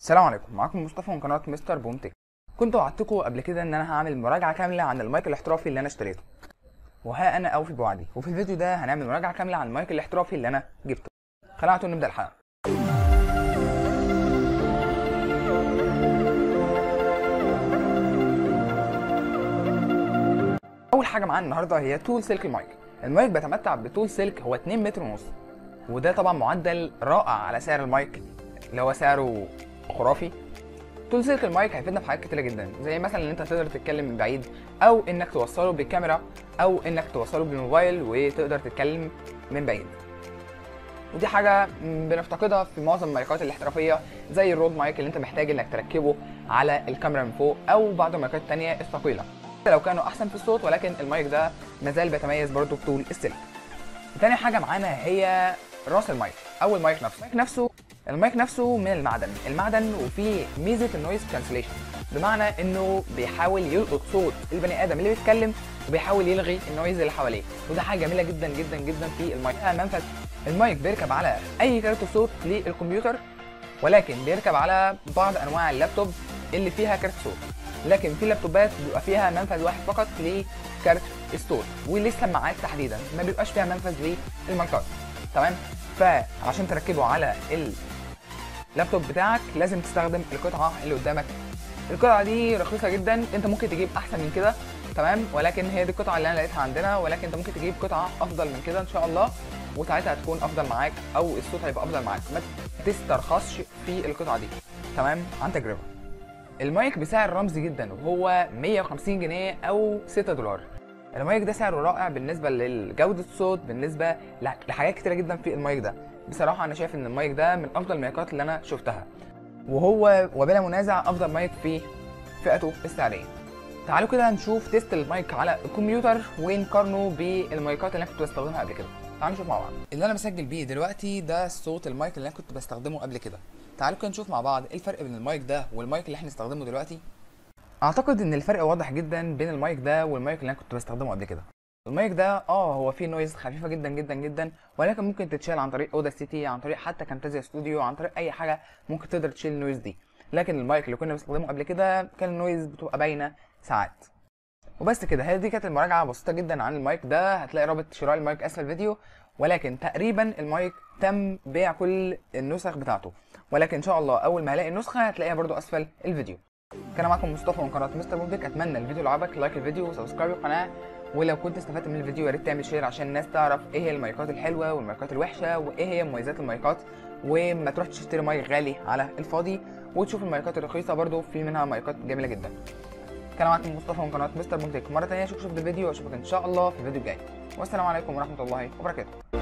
السلام عليكم. معاكم مصطفى من قناة مستر بومتك. كنت وعدتكم قبل كده إن أنا هعمل مراجعة كاملة عن المايك الاحترافي اللي أنا اشتريته. وها أنا اوفي بوعدي وفي الفيديو ده هنعمل مراجعة كاملة عن المايك الاحترافي اللي أنا جبته. تعالوا نبدا الحلقة. أول حاجة معانا النهارده هي طول سلك المايك. المايك بيتمتع بطول سلك هو 2 متر ونص. وده طبعا معدل رائع على سعر المايك اللي هو سعره خرافي. طول سلك المايك هيفيدنا في حاجات كتيرة جدا زي مثلا إن أنت تقدر تتكلم من بعيد أو إنك توصله بالكاميرا أو إنك توصله بالموبايل وتقدر تتكلم من بعيد. ودي حاجة بنفتقدها في معظم المايكات الاحترافية زي ال Rode mic اللي أنت محتاج إنك تركبه على الكاميرا من فوق أو بعض المايكات التانية الثقيلة. لو كانوا أحسن في الصوت ولكن المايك ده مازال بيتميز برضه بطول السلك تاني حاجة معانا هي راس المايك أو المايك نفسه. المايك نفسه المايك نفسه من المعدن. المعدن وفيه ميزة ال noise cancellation بمعنى إنه بيحاول يلقط صوت البني آدم اللي بيتكلم وبيحاول يلغي ال noise اللي حواليه. وده حاجة جميلة جدا جدا جدا في المايك. منفذ. المايك بيركب على أي كارت صوت للكمبيوتر ولكن بيركب على بعض أنواع اللابتوب اللي فيها كارت صوت. لكن في لابتوبات بيبقى فيها منفذ واحد فقط لكارت الصوت وللسماعات تحديدا. ما بيبقاش فيها منفذ للمايكات. تمام؟ فعشان تركبه على اللابتوب بتاعك لازم تستخدم القطعة اللي قدامك. القطعة دي رخيصة جدا انت ممكن تجيب أحسن من كده تمام؟ ولكن هي دي القطعة اللي أنا لقيتها عندنا ولكن انت ممكن تجيب قطعة أفضل من كده إن شاء الله وساعتها هتكون أفضل معاك أو الصوت هيبقى أفضل معاك. ما تسترخصش في القطعة دي. تمام؟ عن تجربة. المايك بسعر رمزي جدا وهو 150 جنيه أو 6 دولار. المايك ده سعره رائع بالنسبة لجودة الصوت بالنسبة لحاجات كتيرة جدا في المايك ده. بصراحة أنا شايف إن المايك ده من أفضل المايكات اللي أنا شفتها. وهو وبلا منازع أفضل مايك في فئته السعرية. تعالوا كده نشوف test المايك على الكمبيوتر ونقارنه بالمايكات اللي أنا كنت بستخدمها قبل كده. تعالوا نشوف مع بعض. اللي أنا بسجل بيه دلوقتي ده صوت المايك اللي أنا كنت بستخدمه قبل كده. تعالوا كده نشوف مع بعض إيه الفرق بين المايك ده والمايك اللي إحنا بنستخدمه دلوقتي. أعتقد إن الفرق واضح جدا بين المايك ده والمايك اللي أنا كنت بستخدمه قبل كده. المايك ده آه هو فيه noise خفيفة جدا جدا جدا ولكن ممكن تتشال عن طريق Audacity عن طريق حتى Camtasia Studio عن طريق أي حاجة ممكن تقدر تشيل ال noise دي. لكن المايك اللي كنا بنستخدمه قبل كده كان ال noise بتبقى باينة ساعات. وبس كده هي دي كانت المراجعة بسيطة جدا عن المايك ده. هتلاقي رابط شراء المايك اسفل الفيديو ولكن تقريبا المايك تم بيع كل النسخ بتاعته. ولكن إن شاء الله أول ما هلاقي النسخة هتلاقيها برضو أسفل الفيديو. كان معاكم مصطفى من قناه مستر بوبك أتمنى الفيديو لو عجبك like الفيديو و subscribe القناة. ولو كنت استفدت من الفيديو يا ريت تعمل share عشان الناس تعرف إيه هي المايكات الحلوة والمايكات الوحشة وايه هي مميزات المايكات وما تروح تشتري مايك غالي على الفاضي وتشوف المايكات الرخيصة برضو في منها مايكات جميلة جدا. كان معاكم مصطفى من قناة مستر بوبك مرة ثانية اشوفك في الفيديو وأشوفك إن شاء الله في الفيديو الجاي. والسلام عليكم ورحمة الله وبركاته.